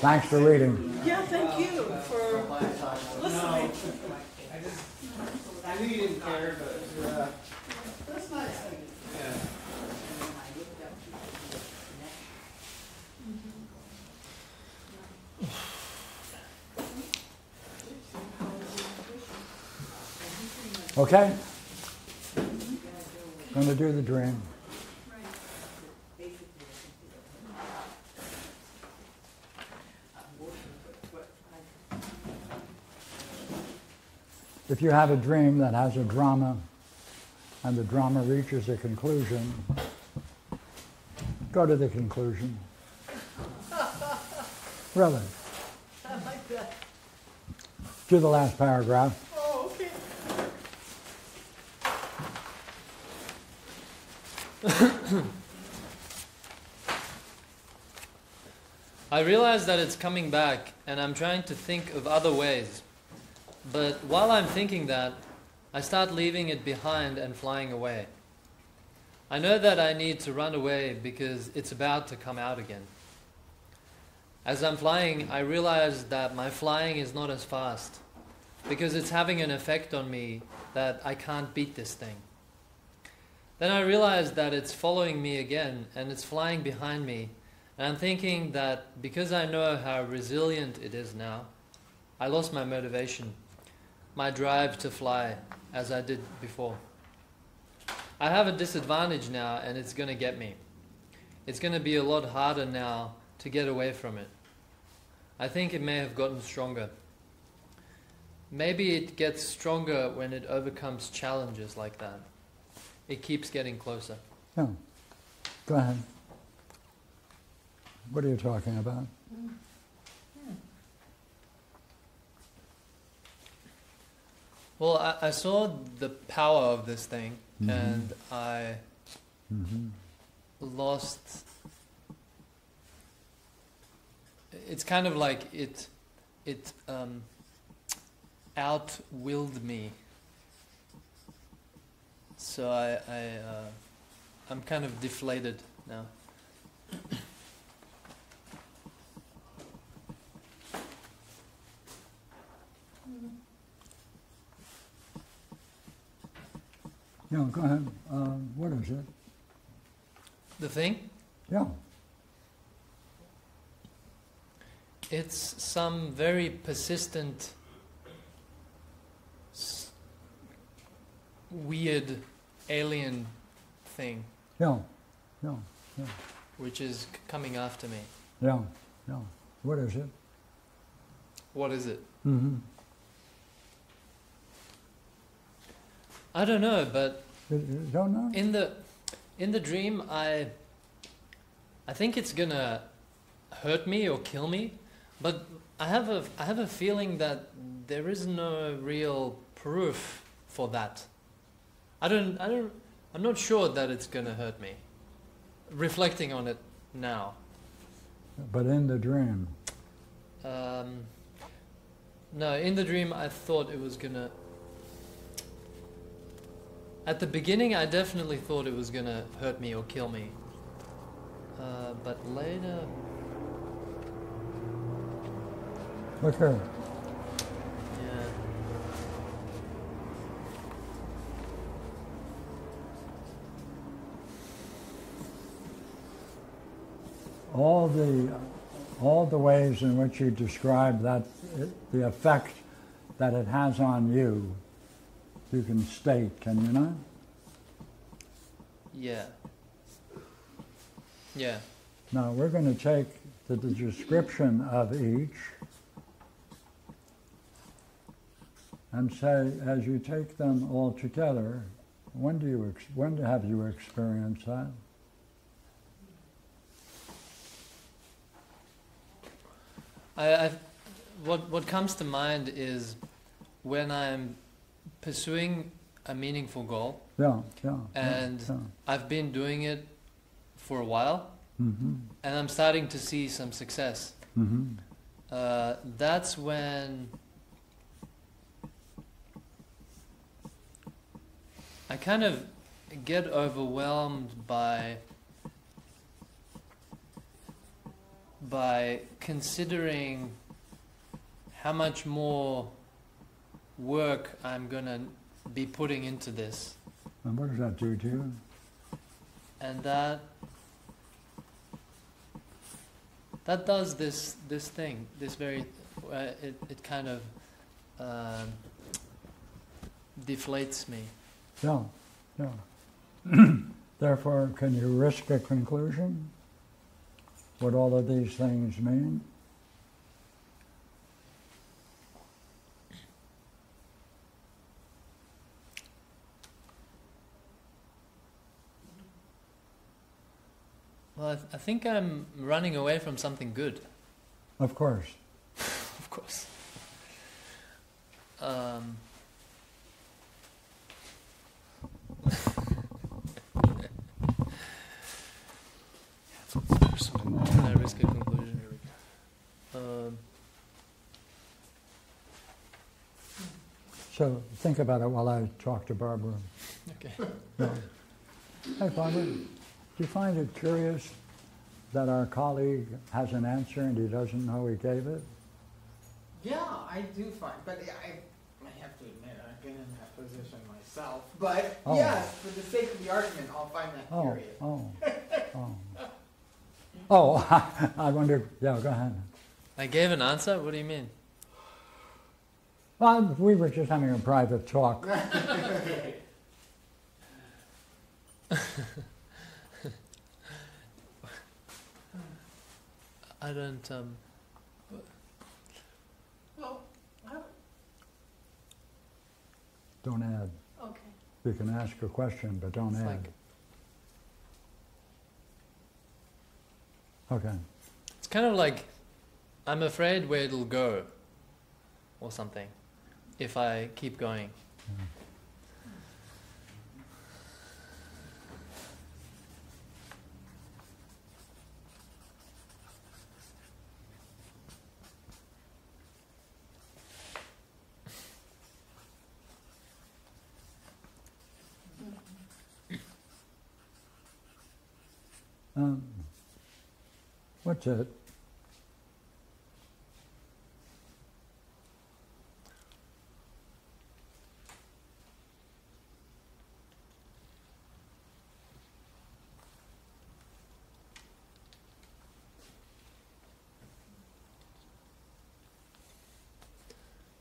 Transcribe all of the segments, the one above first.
Thanks for reading. Yeah, thank you for listening. I just, I knew you didn't care, but, uh, That's nice. yeah. Okay? Going to do the dream. If you have a dream that has a drama and the drama reaches a conclusion, go to the conclusion. Really. I like that. Do the last paragraph. Oh, okay. I realize that it's coming back, and I'm trying to think of other ways. But while I'm thinking that, I start leaving it behind and flying away. I know that I need to run away because it's about to come out again. As I'm flying, I realize that my flying is not as fast because it's having an effect on me that I can't beat this thing. Then I realize that it's following me again and it's flying behind me and I'm thinking that because I know how resilient it is now, I lost my motivation, my drive to fly as I did before. I have a disadvantage now and it's going to get me. It's going to be a lot harder now to get away from it. I think it may have gotten stronger. Maybe it gets stronger when it overcomes challenges like that. It keeps getting closer. Yeah. Go ahead. What are you talking about? Mm. Well, I, I saw the power of this thing, Mhm. and I hmm lost. It's kind of like it, it um, outwilled me. So I, I, uh, I'm kind of deflated now. Yeah, go ahead. Uh, what is it? The thing, Yeah. it's some very persistent, s- weird alien thing, Yeah. Yeah. Yeah. which is c- coming after me. Yeah. Yeah. What is it? What is it? Mm-hmm. I don't know, but You, don't know? in the in the dream, I I think it's gonna hurt me or kill me, but I have a I have a feeling that there is no real proof for that. I don't I don't I'm not sure that it's gonna hurt me. Reflecting on it now, But in the dream. um, no, in the dream I thought it was gonna. At the beginning, I definitely thought it was gonna hurt me or kill me. Uh, but later, Look here. yeah. All the, all the ways in which you describe that, the effect that it has on you, you can state, can you not? Yeah. Yeah. Now, we're going to take the, the description of each and say, as you take them all together, when do you, ex- when have you experienced that? I, I, what what comes to mind is when I'm pursuing a meaningful goal, Yeah, yeah. And- yeah, I've been doing it for a while, Mm-hmm, and I'm starting to see some success. mm-hmm. Uh, that's when I kind of get overwhelmed by by considering how much more work I'm going to be putting into this. And what does that do to you? And that that does this this thing, this very uh, it it kind of um, deflates me. No, no. Therefore, can you risk a conclusion? What all of these things mean? Well, I, th- I think I'm running away from something good, Of course. of course. Um, can I risk a conclusion? Um, So think about it while I talk to Barbara. okay. No. Hey, Barbara, do you find it curious that our colleague has an answer and he doesn't know he gave it? Yeah, I do find, but I, I have to admit, I've been in that position myself. But Oh. yes, for the sake of the argument, I'll find that Oh, curious. oh, oh. Oh, I wonder, yeah, go ahead. I gave an answer? What do you mean? Well, we were just having a private talk. I don't, um, Well, I, Don't add. okay. You can ask a question, but don't It's add. like- Okay. it's kind of like I'm afraid where it'll go or something if I keep going. Um, what's?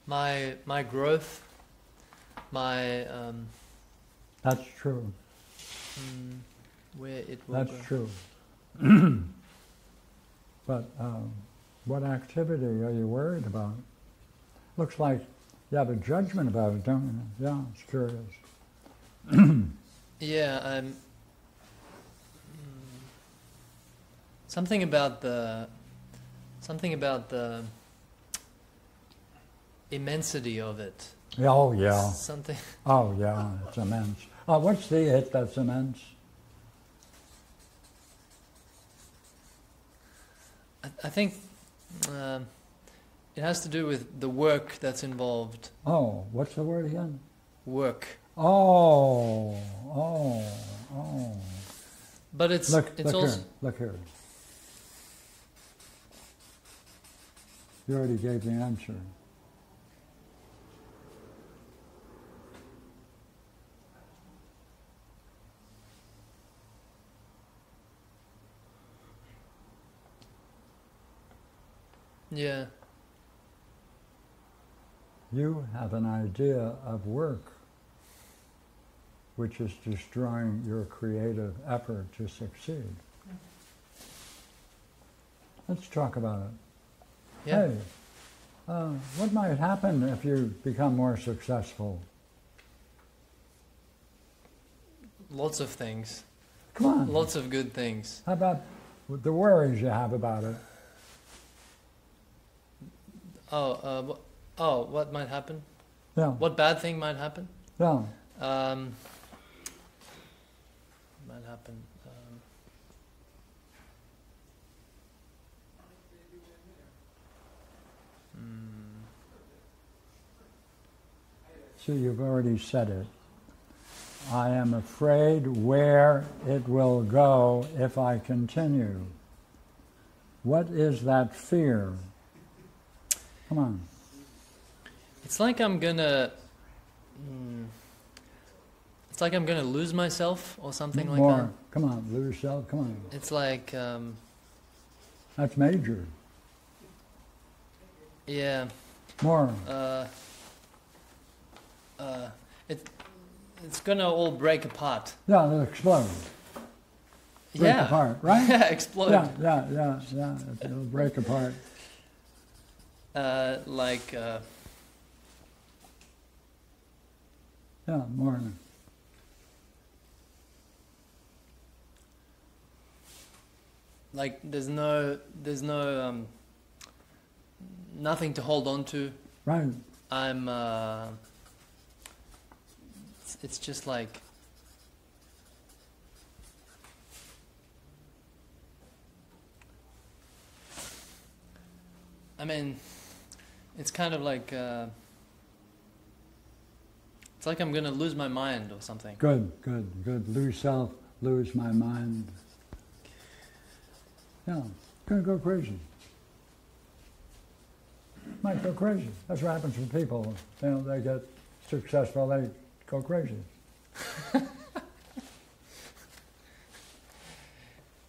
My my growth, my um, That's true. mm, where it will That's go. true. but um, what activity are you worried about? Looks like you have a judgment about it, don't you? Yeah, it's curious. Yeah, I'm. mm, something about the, something about the immensity of it. Oh, yeah. Something. Oh, yeah, it's immense. Oh, what's the it that's immense? I, I think um, it has to do with the work that's involved. Oh, what's the word again? Work, Oh, oh, oh. but it's Look, it's look also here, look here. You already gave the answer. Yeah. You have an idea of work which is destroying your creative effort to succeed. Let's talk about it. Yeah. Hey, uh, what might happen if you become more successful? Lots of things. Come on. Lots of good things. How about the worries you have about it? Oh, uh, wh- oh, what might happen? Yeah, What bad thing might happen? yeah. Um, might happen. Um, mm, See, you've already said it. I am afraid where it will go if I continue. What is that fear? Come on. It's like I'm gonna. Mm, it's like I'm gonna lose myself or something like More. that. Come on, lose yourself. Come on. It's like, um, That's major. yeah, More. uh, uh, it, it's gonna all break apart. Yeah, it'll explode. Break yeah, apart, right? yeah, explode. Yeah, yeah, yeah, yeah. It'll break apart. Uh, like, uh, Yeah, more. like there's no, there's no, um, nothing to hold on to. Right. I'm. Uh, it's, it's just like. I mean, it's kind of like. Uh, it's like I'm gonna lose my mind or something. Good, good, good. Lose self, lose my mind. Yeah, gonna go crazy. Might go crazy. That's what happens with people. You know, they get successful, they go crazy.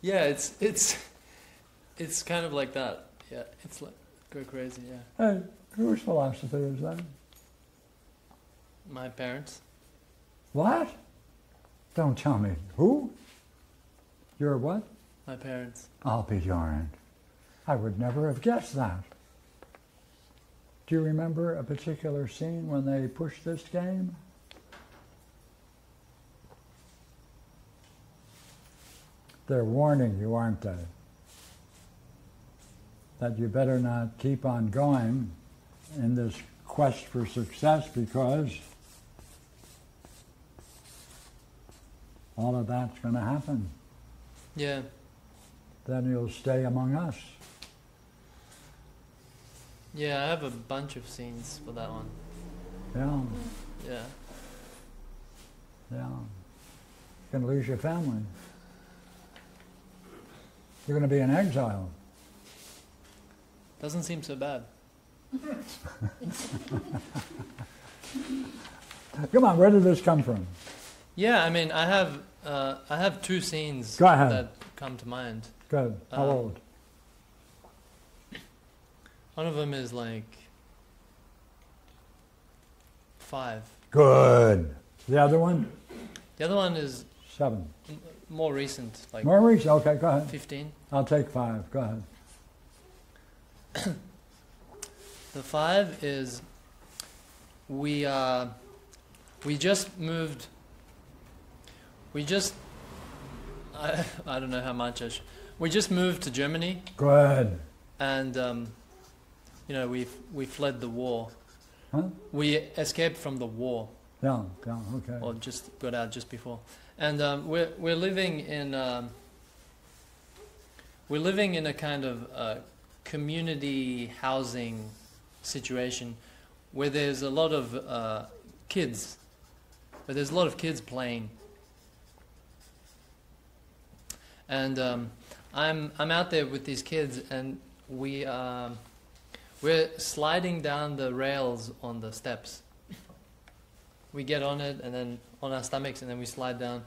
Yeah, it's it's it's kind of like that. Yeah, it's like go crazy. Yeah, Hey, whose philosophy is that? my parents. What? Don't tell me. Who? You're what? My parents. I'll be darned. I would never have guessed that. Do you remember a particular scene when they pushed this game? They're warning you, aren't they? That you better not keep on going in this quest for success because all of that's going to happen. Yeah, Then you'll stay among us. yeah. I have a bunch of scenes for that one. Yeah, Yeah. yeah. You're going to lose your family. You're going to be in exile. Doesn't seem so bad. Come on, where did this come from? Yeah, I mean, I have uh, I have two scenes that come to mind. Good. How Um, old? One of them is like five. Good. The other one? The other one is Seven. m- more recent, like more recent. Okay, go ahead. fifteen. I'll take five. Go ahead. The five is we uh, we just moved. We just I I don't know how much I sh- we just moved to Germany Good. and um, you know we we fled the war. Huh? We escaped from the war. Yeah, yeah, okay. or just got out just before. And um, we're we're living in um, we're living in a kind of uh, community housing situation where there's a lot of uh, kids, where there's a lot of kids playing. And um, I'm I'm out there with these kids, and we um, we're sliding down the rails on the steps. We get on it and then on our stomachs and then we slide down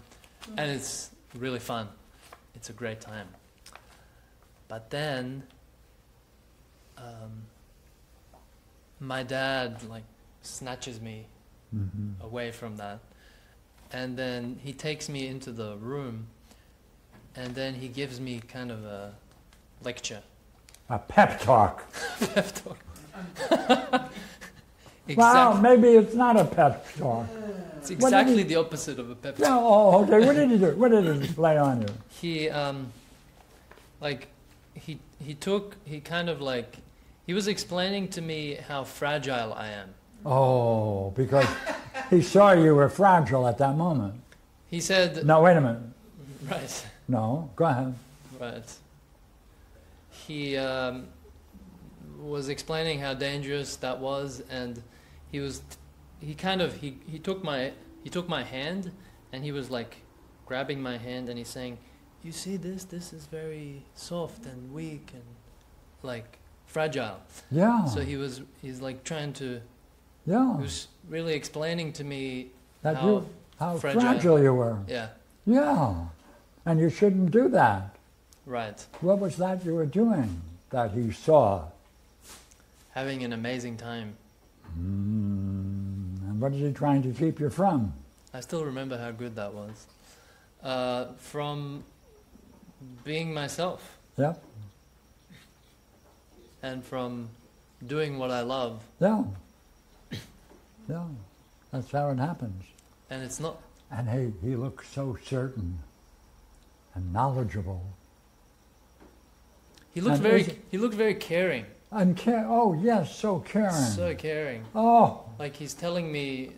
and it's really fun. It's a great time. But then um, my dad like snatches me hmm away from that and then he takes me into the room and then he gives me kind of a lecture A pep talk. pep talk Wow, exactly, maybe it's not a pep talk. it's exactly he- the opposite of a pep talk oh, okay. What did he do? What did he lay on you? he um like he he took he kind of like he was explaining to me how fragile I am. Oh, because he saw you were fragile at that moment. He said No, wait a minute. right No, go ahead. right. He um, was explaining how dangerous that was and he was he kind of he, he took my he took my hand and he was like grabbing my hand and he's saying you see this? This is very soft and weak and like fragile. Yeah. So he was, he's like trying to, yeah. he was really explaining to me, that how you, how fragile- fragile you were. yeah, Yeah. And you shouldn't do that. right, What was that you were doing that he saw? having an amazing time. Mm, and what is he trying to keep you from? I still remember how good that was. Uh, from being myself Yep. And from doing what I love. Yeah. Yeah. That's how it happens. And it's not, And he, he looks so certain and knowledgeable. he looked And very, is he looked very caring. And care, oh yes, so caring. So caring. oh, Like he's telling me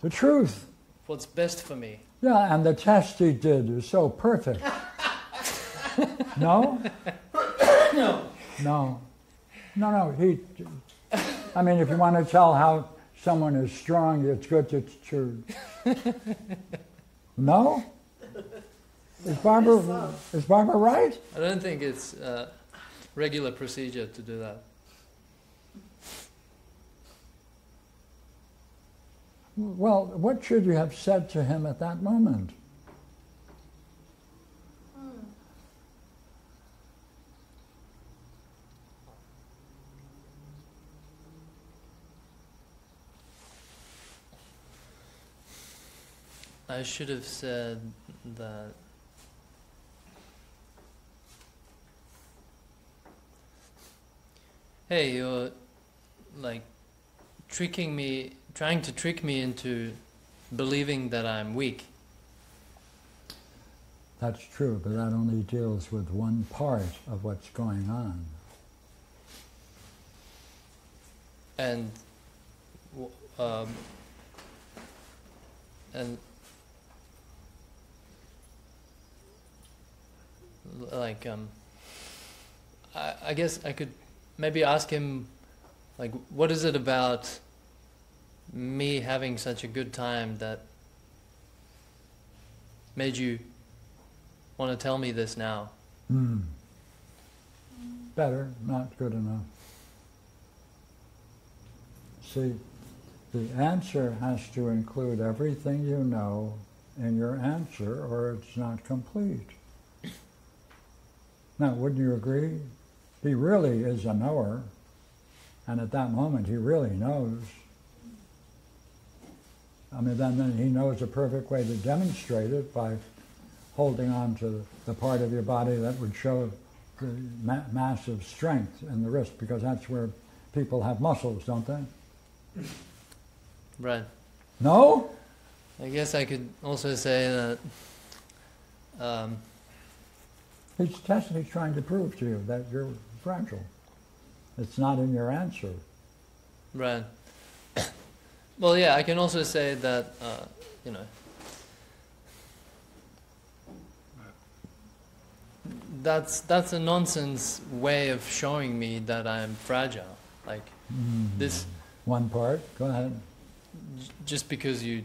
the truth. what's best for me. Yeah, and the test he did is so perfect. no? No. No. No, no. He. I mean, if you want to tell how someone is strong, it's good to. to no. Is Barbara? Is Barbara right? I don't think it's uh, regular procedure to do that. Well, what should you have said to him at that moment? I should have said that. Hey, you're like tricking me, trying to trick me into believing that I'm weak. That's true, but that only deals with one part of what's going on. and um, and like um, I, I guess I could maybe ask him like what is it about me having such a good time that made you want to tell me this now Hmm. Better, not good enough. See, the answer has to include everything you know in your answer, or it's not complete. Now, wouldn't you agree? He really is a knower, and at that moment, he really knows. I mean, then, then he knows a perfect way to demonstrate it by holding on to the part of your body that would show the ma- massive strength in the wrist, because that's where people have muscles, don't they? right No? I guess I could also say that um, He's testing, he's trying to prove to you that you're fragile. It's not in your answer. Right. well, yeah, I can also say that, uh, you know, that's that's a nonsense way of showing me that I'm fragile. Like this, One part, go ahead. j- just because you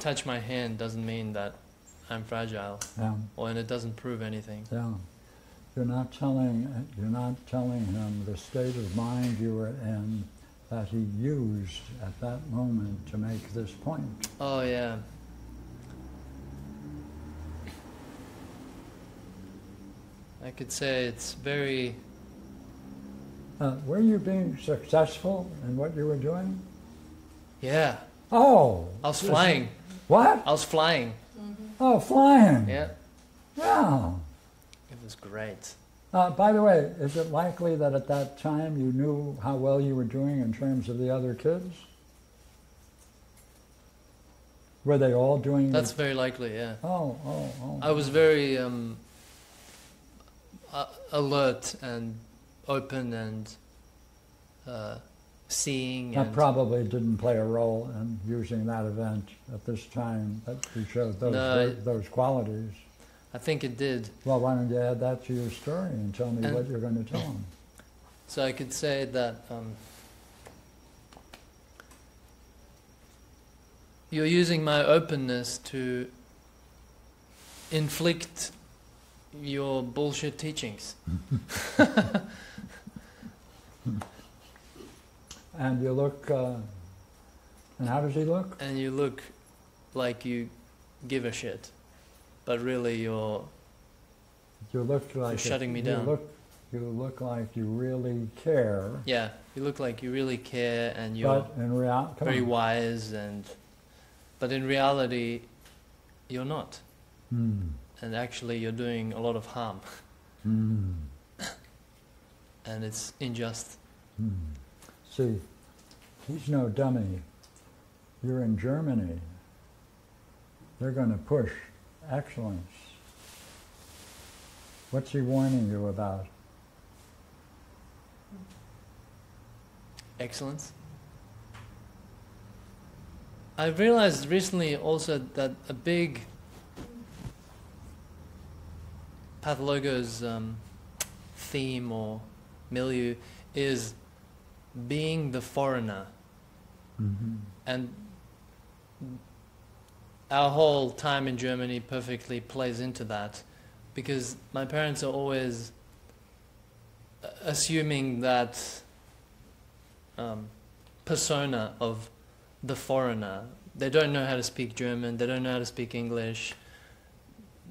touch my hand doesn't mean that I'm fragile, Yeah, or and it doesn't prove anything. yeah. You're not telling, you're not telling him the state of mind you were in that he used at that moment to make this point. Oh yeah. I could say it's very Uh, were you being successful in what you were doing? yeah. Oh, I was flying. what? I was flying. Oh, flying. Yeah. Wow. It was great. Uh, by the way, is it likely that at that time you knew how well you were doing in terms of the other kids? Were they all doing? That's very likely, yeah. oh, oh, oh. I was very um, uh, alert and open and uh, seeing That and probably didn't play a role in using that event at this time that you showed those, No, those, those qualities. I think it did. Well, why don't you add that to your story and tell me And- what you're going to tell them? So I could say that um, you're using my openness to inflict your bullshit teachings. And you look, uh, and how does he look? And you look like you give a shit, but really you're You look like you're shutting me you down. Look, you look like you really care, yeah. You look like you really care and you're but in reality, very wise and, but in reality, you're not. Hmm. And actually, you're doing a lot of harm, Hmm. and it's unjust. Hmm. See, he's no dummy. You're in Germany. They're going to push excellence. What's he warning you about? excellence. I realized recently also that a big Pathologos um, theme or milieu is being the foreigner, Mm-hmm. and our whole time in Germany perfectly plays into that, because my parents are always assuming that um, persona of the foreigner. They don't know how to speak German, they don't know how to speak English,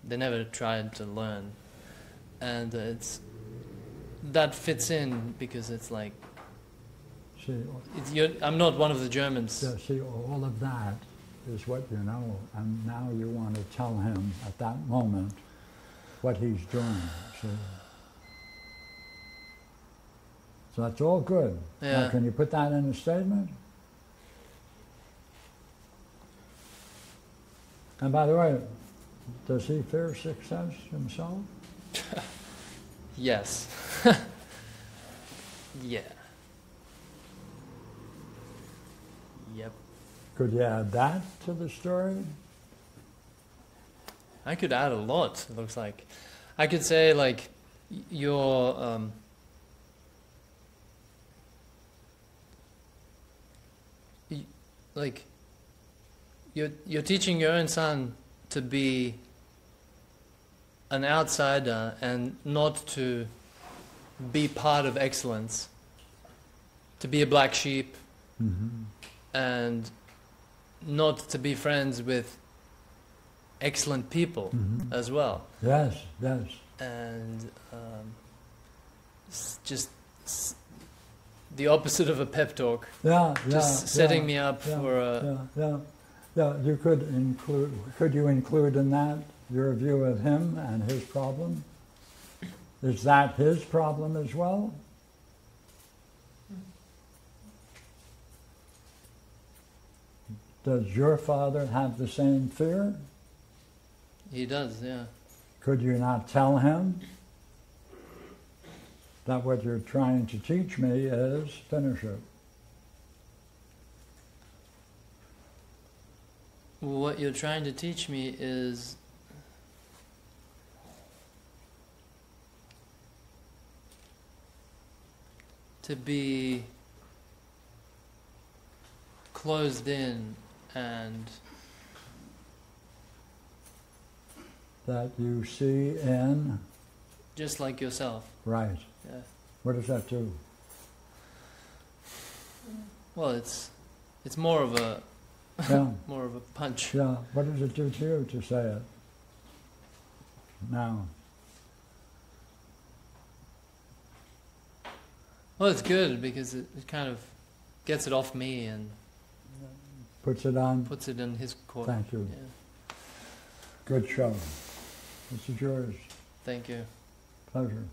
they never tried to learn. And it's that fits in because it's like See, I'm not one of the Germans. yeah, see, all of that is what you know, and now you want to tell him at that moment what he's doing. See? So that's all good. Now, Yeah. can you put that in a statement? And by the way, does he fear success himself? Yes. yeah. Yep. Could you add that to the story? I could add a lot. It looks like, I could say like, your um, like, you're you're teaching your own son to be an outsider and not to be part of excellence. To be a black sheep Mm-hmm. And not to be friends with excellent people Mm-hmm. as well. Yes, yes. and um, just s- the opposite of a pep talk. Yeah, yeah. Just setting yeah, me up yeah, for a. Yeah, yeah, yeah. You could include. Could you include in that your view of him and his problem? Is that his problem as well? Does your father have the same fear? He does, yeah. Could you not tell him that what you're trying to teach me is finish it? What you're trying to teach me is. To be closed in and That you see in just like yourself. right. Yeah. What does that do? Well, it's it's more of a Yeah, more of a punch. yeah. What does it do to you to say it? Now, Well, it's good because it, it kind of gets it off me and puts it on. puts it in his court. Thank you. Yeah. Good show. This is yours. Thank you. Pleasure.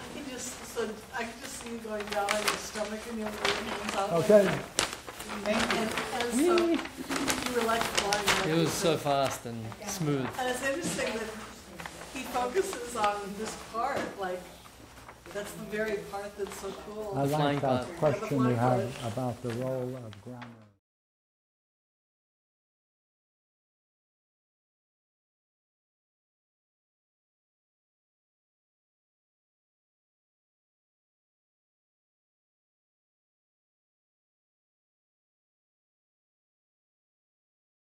I can just, so, I can just see you going down on your stomach and your hands out. Okay. that. Thank you. And, and so, you were like flying. like It was so fast and smooth. And it's interesting that he focuses on this part, like, that's the very part that's so cool. I like that part. question you Yeah, the flying have about the role of grammar.